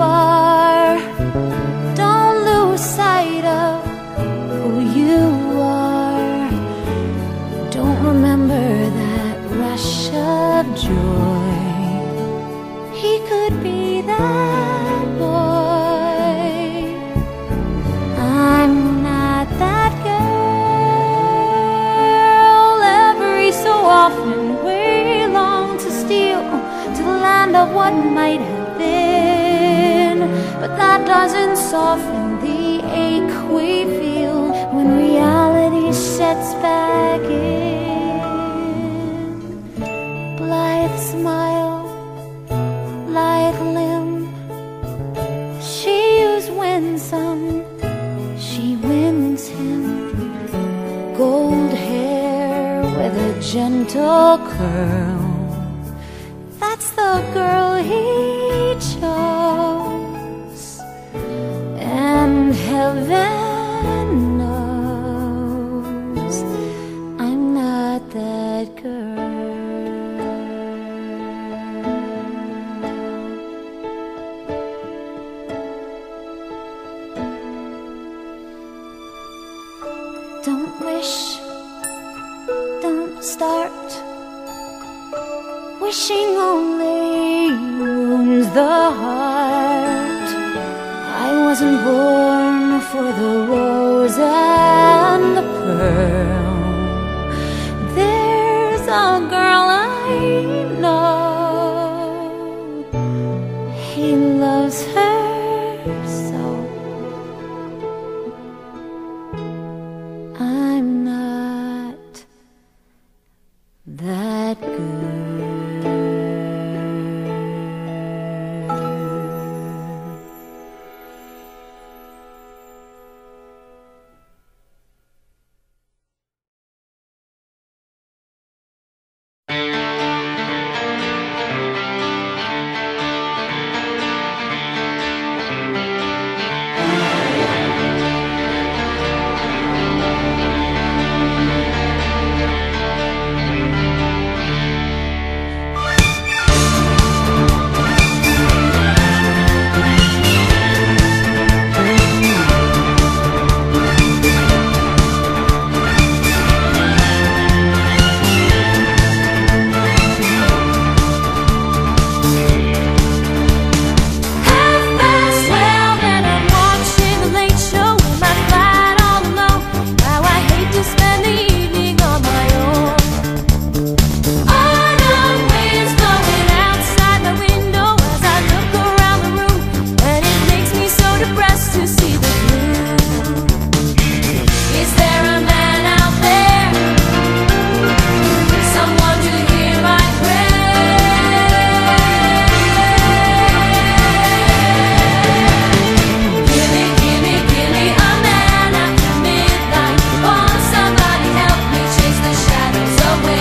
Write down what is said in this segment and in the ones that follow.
far. Doesn't soften the ache we feel when reality sets back in. Blithe smile, lithe limb. She who's winsome, she wins him. Gold hair with a gentle curl. Wish, don't start. Wishing only wounds the heart. I wasn't born for the rose and the pearl.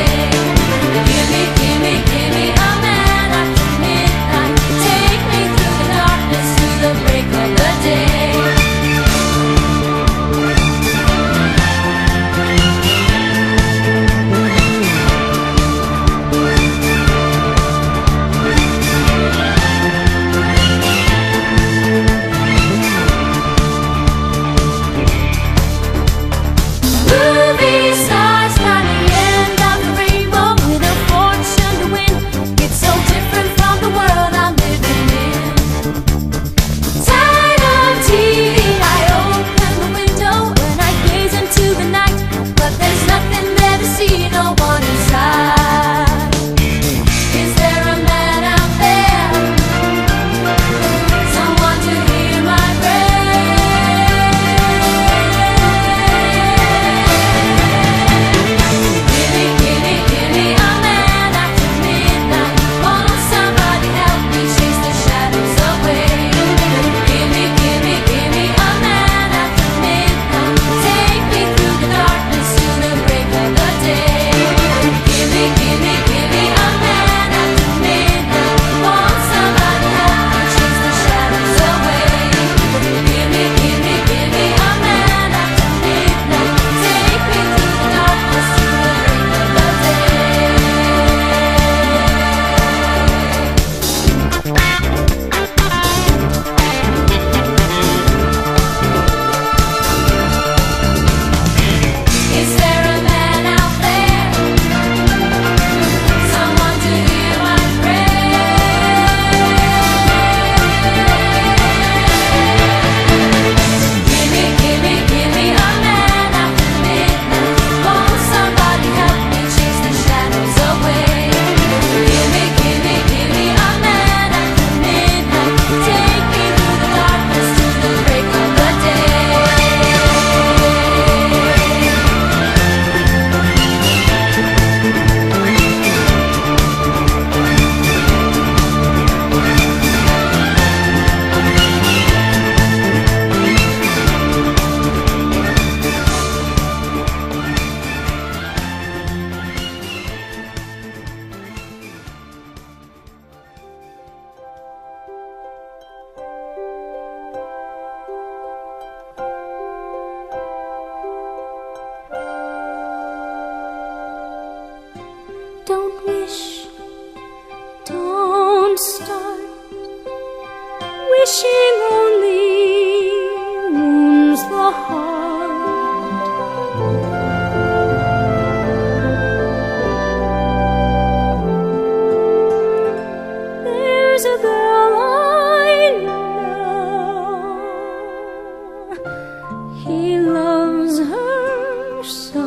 day. He loves her so.